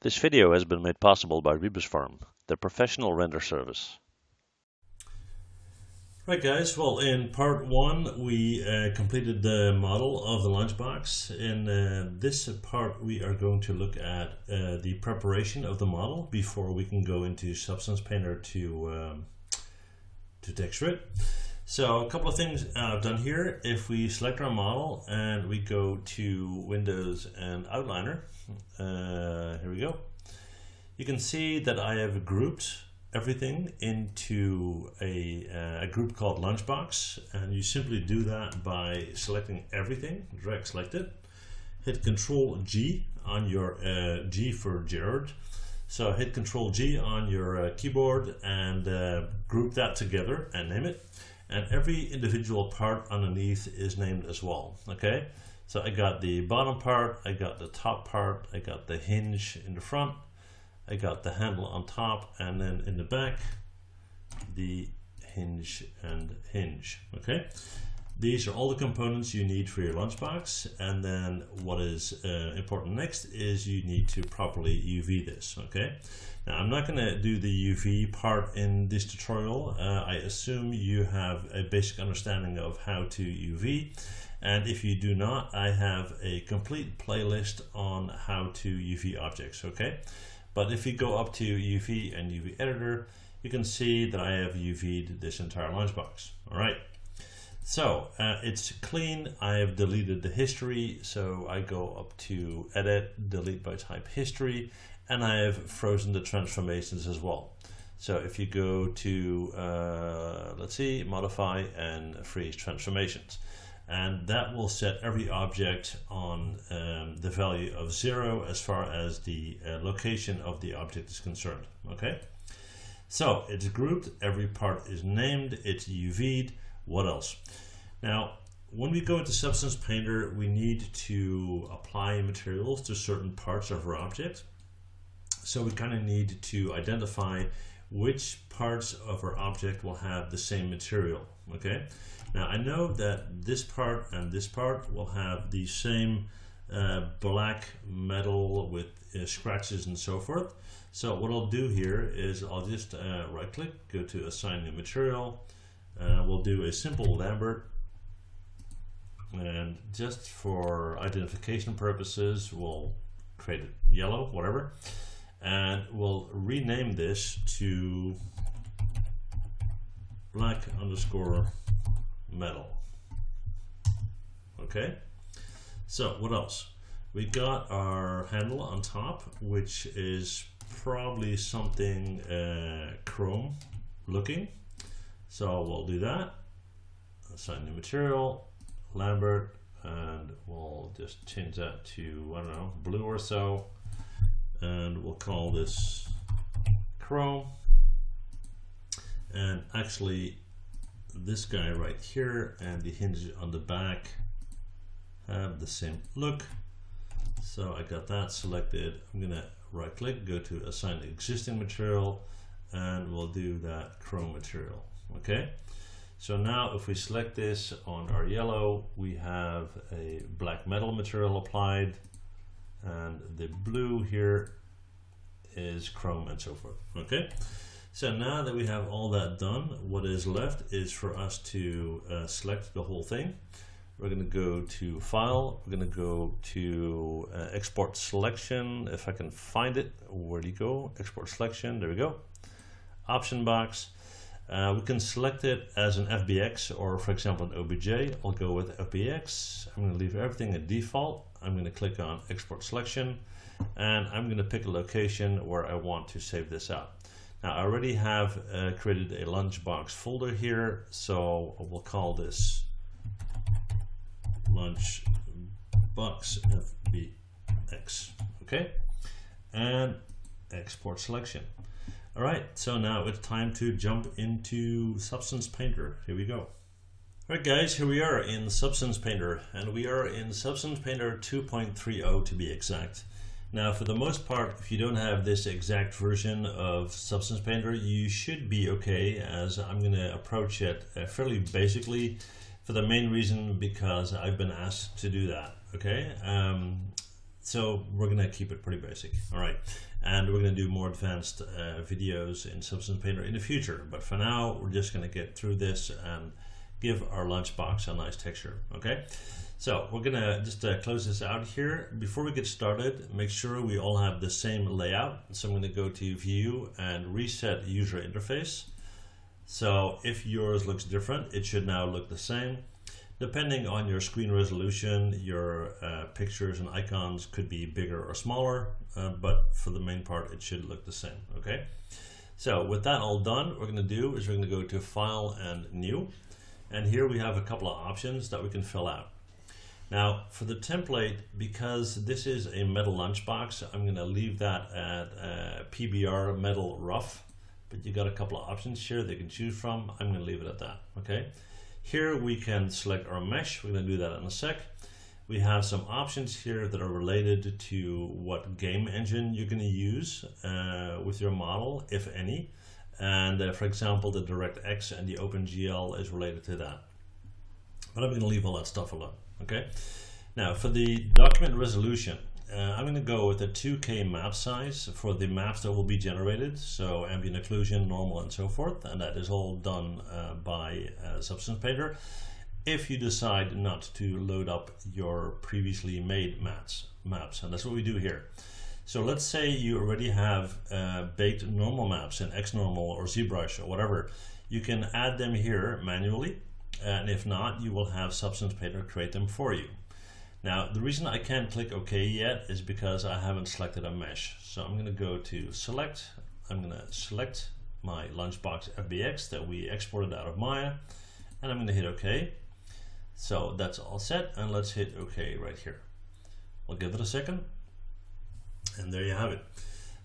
This video has been made possible by RebusFarm, the professional render service. Right guys, well in part one we uh, completed the model of the lunchbox. In uh, this part we are going to look at uh, the preparation of the model before we can go into Substance Painter to, um, to texture it. So a couple of things I've done here. If we select our model and we go to Windows and Outliner, uh, here we go. You can see that I have grouped everything into a, uh, a group called Lunchbox and you simply do that by selecting everything, drag select it, hit Control G on your uh, G for Gerard. So hit Control G on your uh, keyboard and uh, group that together and name it and every individual part underneath is named as well okay? So I got the bottom part I got the top part I got the hinge in the front I got the handle on top and then in the back the hinge and hinge okay these are all the components you need for your lunchbox and then what is uh, important next is you need to properly UV this okay? Now I'm not going to do the UV part in this tutorial. Uh, I assume you have a basic understanding of how to UV and if you do not I have a complete playlist on how to UV objects okay? But if you go up to UV and UV editor you can see that I have UV'd this entire lunchbox all right so uh, it's clean. I have deleted the history. So I go up to edit, delete by type history, and I have frozen the transformations as well. So if you go to, uh, let's see, modify and freeze transformations, and that will set every object on um, the value of zero as far as the uh, location of the object is concerned. Okay. So it's grouped, every part is named, it's UV'd, what else? Now, when we go into Substance Painter, we need to apply materials to certain parts of our object. So we kind of need to identify which parts of our object will have the same material, okay? Now I know that this part and this part will have the same uh, black metal with uh, scratches and so forth. So what I'll do here is I'll just uh, right click, go to assign new material, uh, we'll do a simple Lambert and just for identification purposes we'll create it yellow whatever. And we'll rename this to black underscore metal. Okay? So what else? We got our handle on top which is probably something uh, chrome looking so we'll do that. Assign new material, Lambert, and we'll just change that to, I don't know, blue or so. And we'll call this Chrome. And actually, this guy right here and the hinge on the back have the same look. So I got that selected. I'm gonna right click, go to assign existing material, and we'll do that chrome material okay? So now if we select this on our yellow we have a black metal material applied and the blue here is chrome and so forth. Okay? So now that we have all that done what is left is for us to uh, select the whole thing. We're going to go to file. We're going to go to uh, export selection. If I can find it where do you go? Export selection. There we go. Option box uh, we can select it as an FBX or for example an OBJ. I'll go with FBX. I'm going to leave everything at default. I'm going to click on export selection and I'm going to pick a location where I want to save this out. Now I already have uh, created a lunchbox folder here so we'll call this lunchbox FBX okay and export selection. All right, so now it's time to jump into Substance Painter. Here we go. All right guys, here we are in Substance Painter and we are in Substance Painter 2.30 to be exact. Now for the most part, if you don't have this exact version of Substance Painter, you should be okay as I'm going to approach it uh, fairly basically for the main reason because I've been asked to do that, okay? Um, so we're to keep it pretty basic. All right. And we're to do more advanced uh, videos in Substance Painter in the future. But for now, we're just to get through this and give our lunchbox a nice texture. Okay. So we're to just uh, close this out here. Before we get started, make sure we all have the same layout. So I'm to go to View and Reset User Interface. So if yours looks different, it should now look the same. Depending on your screen resolution, your uh, pictures and icons could be bigger or smaller, uh, but for the main part, it should look the same, okay? So with that all done, what we're gonna do is we're gonna go to File and New, and here we have a couple of options that we can fill out. Now, for the template, because this is a metal lunchbox, I'm gonna leave that at uh, PBR metal rough, but you got a couple of options here they can choose from. I'm gonna leave it at that, okay? Here we can select our mesh. We're going to do that in a sec. We have some options here that are related to what game engine you're going to use uh, with your model, if any. And uh, for example, the DirectX and the OpenGL is related to that. But I'm going to leave all that stuff alone. Okay. Now for the document resolution, uh, I'm going to go with a 2K map size for the maps that will be generated, so ambient occlusion, normal, and so forth, and that is all done uh, by uh, Substance Painter. If you decide not to load up your previously made maps, maps, and that's what we do here. So let's say you already have uh, baked normal maps in XNormal or ZBrush or whatever. You can add them here manually, and if not, you will have Substance Painter create them for you. Now, the reason I can't click OK yet is because I haven't selected a mesh. So I'm going to go to Select. I'm going to select my Lunchbox FBX that we exported out of Maya. And I'm going to hit OK. So that's all set. And let's hit OK right here. We'll give it a second. And there you have it.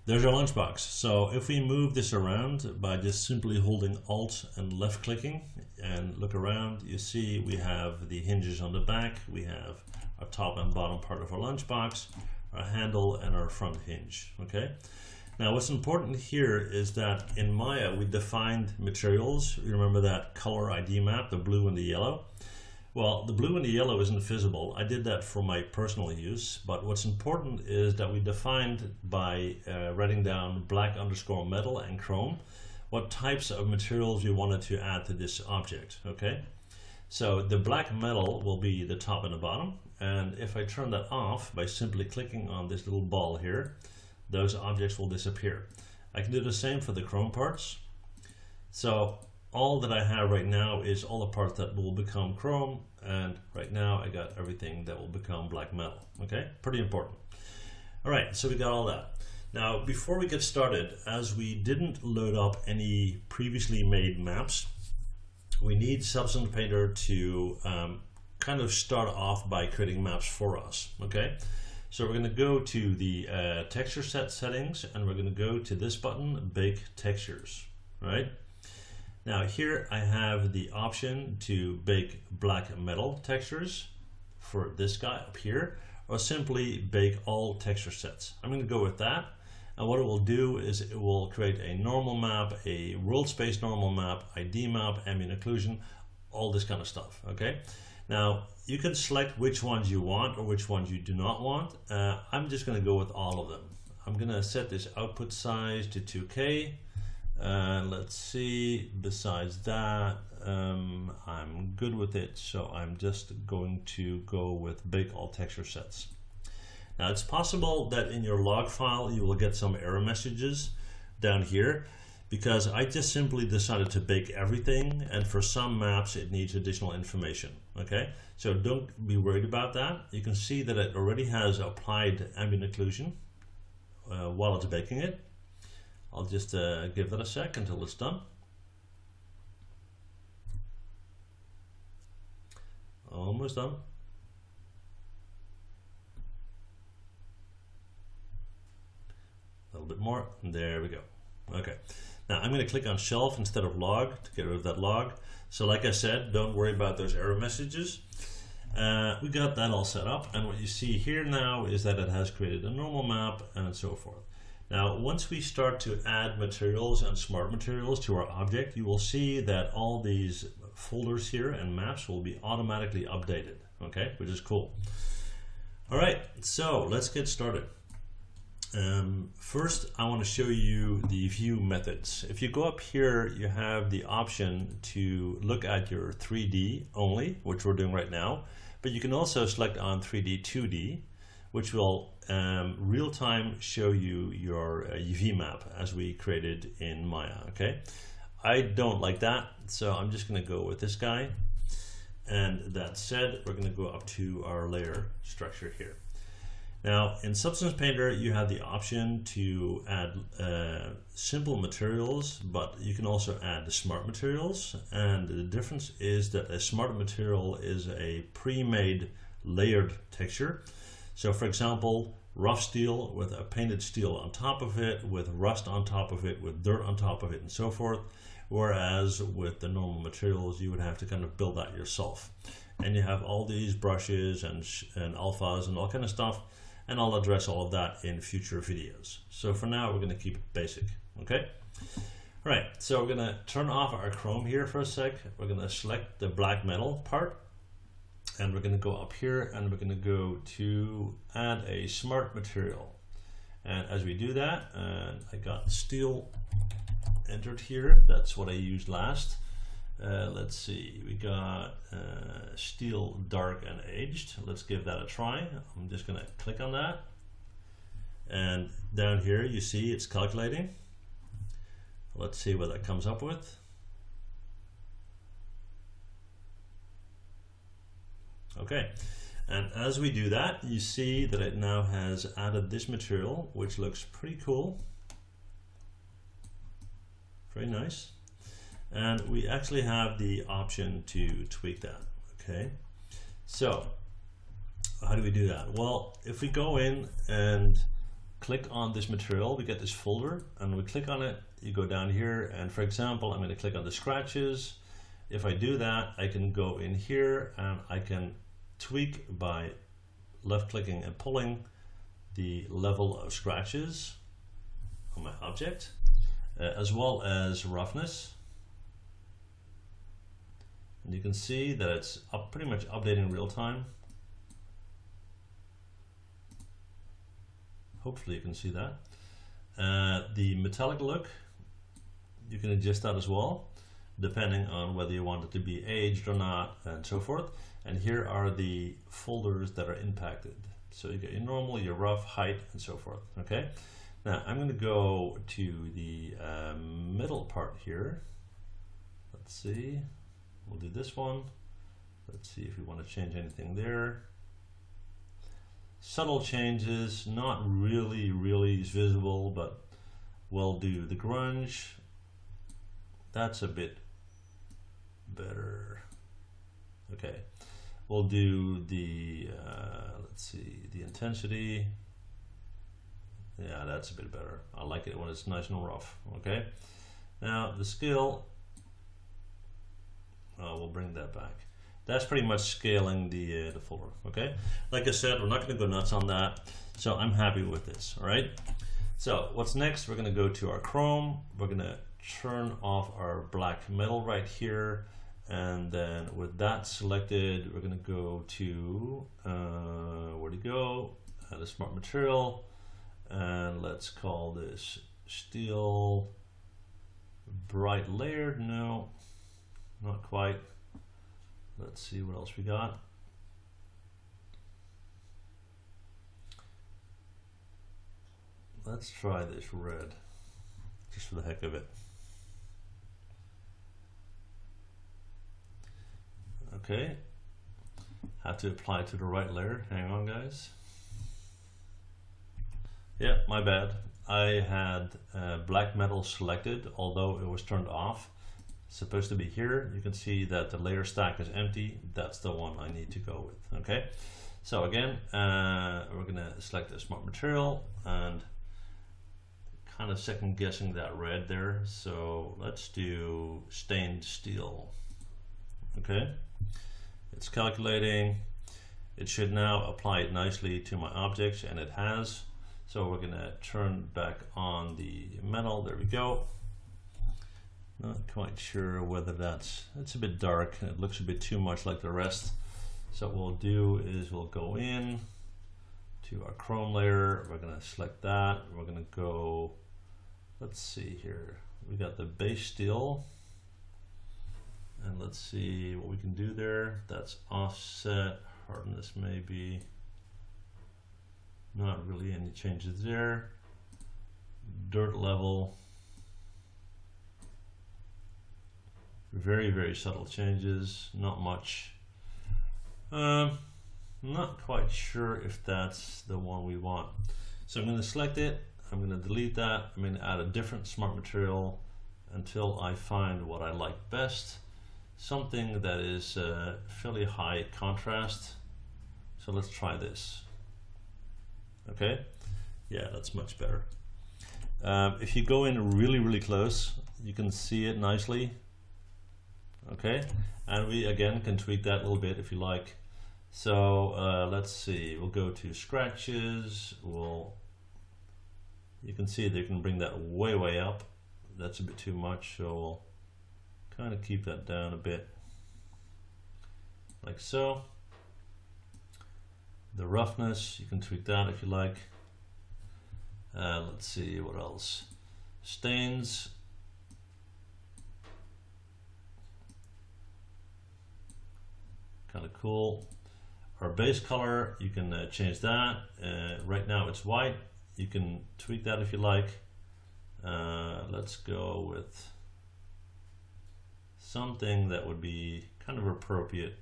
There's our lunchbox. So if we move this around by just simply holding Alt and left clicking and look around, you see we have the hinges on the back. We have our top and bottom part of our lunchbox, our handle, and our front hinge, okay? Now what's important here is that in Maya we defined materials. You remember that color ID map, the blue and the yellow? Well, the blue and the yellow isn't visible. I did that for my personal use, but what's important is that we defined by uh, writing down black underscore metal and chrome what types of materials we wanted to add to this object, okay? So the black metal will be the top and the bottom, and if I turn that off by simply clicking on this little ball here, those objects will disappear. I can do the same for the chrome parts. So all that I have right now is all the parts that will become chrome and right now I got everything that will become black metal. Okay, pretty important. All right, so we got all that. Now, before we get started, as we didn't load up any previously made maps, we need Substance Painter to um, kind of start off by creating maps for us, okay? So we're going to go to the uh, texture set settings and we're going to go to this button, Bake Textures, right? Now here I have the option to bake black metal textures for this guy up here, or simply bake all texture sets. I'm going to go with that. And what it will do is it will create a normal map, a world space normal map, ID map, ambient occlusion, all this kind of stuff, okay? Now, you can select which ones you want or which ones you do not want. Uh, I'm just going to go with all of them. I'm going to set this output size to 2K. Uh, let's see, besides that, um, I'm good with it. So I'm just going to go with bake all texture sets. Now it's possible that in your log file you will get some error messages down here because I just simply decided to bake everything and for some maps it needs additional information okay? So don't be worried about that. You can see that it already has applied ambient occlusion uh, while it's baking it. I'll just uh, give that a sec until it's done. Almost done. A little bit more. There we go. Okay now I'm going to click on shelf instead of log to get rid of that log. So like I said, don't worry about those error messages. Uh, we got that all set up and what you see here now is that it has created a normal map and so forth. Now once we start to add materials and smart materials to our object you will see that all these folders here and maps will be automatically updated okay which is cool. All right, so let's get started. Um, first, I want to show you the view methods. If you go up here, you have the option to look at your 3D only, which we're doing right now, but you can also select on 3D 2D, which will um, real-time show you your uh, UV map as we created in Maya, okay? I don't like that, so I'm just gonna go with this guy. And that said, we're gonna go up to our layer structure here. Now, in Substance Painter, you have the option to add uh, simple materials, but you can also add smart materials. And the difference is that a smart material is a pre-made layered texture. So for example, rough steel with a painted steel on top of it, with rust on top of it, with dirt on top of it, and so forth. Whereas with the normal materials, you would have to kind of build that yourself. And you have all these brushes and, and alphas and all kind of stuff and I'll address all of that in future videos. So for now, we're going to keep it basic, okay? All right, so we're going to turn off our Chrome here for a sec. We're going to select the black metal part, and we're going to go up here, and we're going to go to add a smart material. And as we do that, and I got steel entered here, that's what I used last. Uh, let's see, we got uh, steel dark and aged. Let's give that a try. I'm just gonna click on that. And down here you see it's calculating. Let's see what that comes up with. Okay, and as we do that, you see that it now has added this material, which looks pretty cool. Very nice and we actually have the option to tweak that okay? So how do we do that? Well if we go in and click on this material we get this folder and we click on it you go down here and for example I'm going to click on the scratches. If I do that I can go in here and I can tweak by left clicking and pulling the level of scratches on my object uh, as well as roughness and you can see that it's up pretty much updating real time. Hopefully you can see that. Uh, the metallic look, you can adjust that as well, depending on whether you want it to be aged or not, and so forth. And here are the folders that are impacted. So you get your normal, your rough, height, and so forth, okay? Now I'm gonna go to the um, middle part here. Let's see, We'll do this one. Let's see if we want to change anything there. Subtle changes, not really, really visible, but we'll do the grunge. That's a bit better. Okay, we'll do the, uh, let's see, the intensity. Yeah, that's a bit better. I like it when it's nice and rough, okay? Now, the scale, uh, we'll bring that back. That's pretty much scaling the, uh, the folder, okay? Like I said, we're not gonna go nuts on that, so I'm happy with this, all right? So what's next? We're gonna go to our Chrome. We're gonna turn off our black metal right here. And then with that selected, we're gonna go to, uh, where to go? Add a smart material. And let's call this steel bright layered. No, not quite. Let's see what else we got. Let's try this red, just for the heck of it. Okay, have to apply to the right layer. Hang on, guys. Yeah, my bad. I had uh, black metal selected, although it was turned off supposed to be here. You can see that the layer stack is empty. That's the one I need to go with, okay? So again, uh, we're gonna select a smart material and kind of second guessing that red there. So let's do stained steel, okay? It's calculating. It should now apply it nicely to my objects and it has. So we're gonna turn back on the metal, there we go. Not quite sure whether that's, it's a bit dark. It looks a bit too much like the rest. So what we'll do is we'll go in, to our chrome layer. We're going to select that. We're going to go, let's see here. We got the base steel. And let's see what we can do there. That's offset, hardness maybe. Not really any changes there. Dirt level. Very, very subtle changes, not much. Um, not quite sure if that's the one we want. So I'm going to select it. I'm going to delete that. I'm going to add a different smart material until I find what I like best. Something that is uh, fairly high contrast. So let's try this. Okay, yeah, that's much better. Um, if you go in really, really close, you can see it nicely. Okay, and we again can tweak that a little bit if you like. So uh, let's see, we'll go to scratches, we'll, you can see they can bring that way, way up. That's a bit too much, so we'll kind of keep that down a bit, like so. The roughness, you can tweak that if you like. Uh, let's see, what else? Stains, kind of cool. Our base color, you can uh, change that. Uh, right now it's white. You can tweak that if you like. Uh, let's go with something that would be kind of appropriate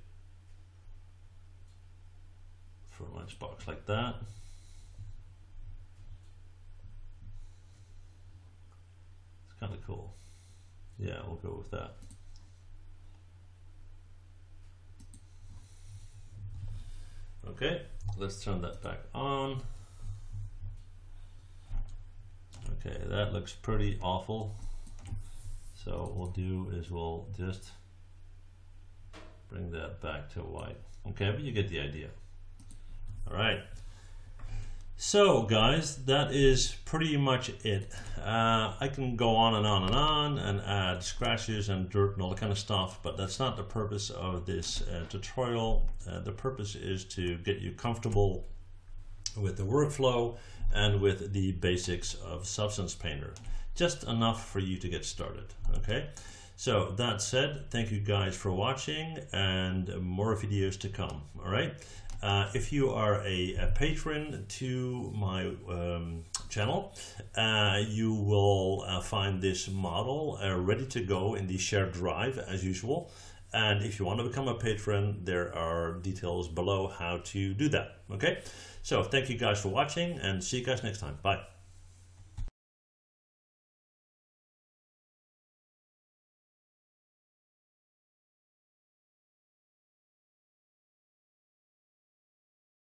for a lunchbox like that. It's kind of cool. Yeah, we'll go with that. Okay, let's turn that back on. Okay, that looks pretty awful. So what we'll do is we'll just bring that back to white. Okay, but you get the idea. All right. So guys, that is pretty much it. Uh, I can go on and on and on and add scratches and dirt and all that kind of stuff, but that's not the purpose of this uh, tutorial. Uh, the purpose is to get you comfortable with the workflow and with the basics of Substance Painter. Just enough for you to get started, okay? So that said, thank you guys for watching and more videos to come, all right? Uh, if you are a, a, patron to my um, channel, uh, you will uh, find this model uh, ready to go in the shared drive as usual. And if you want to become a patron, there are details below how to do that. Okay, so thank you guys for watching and see you guys next time. Bye.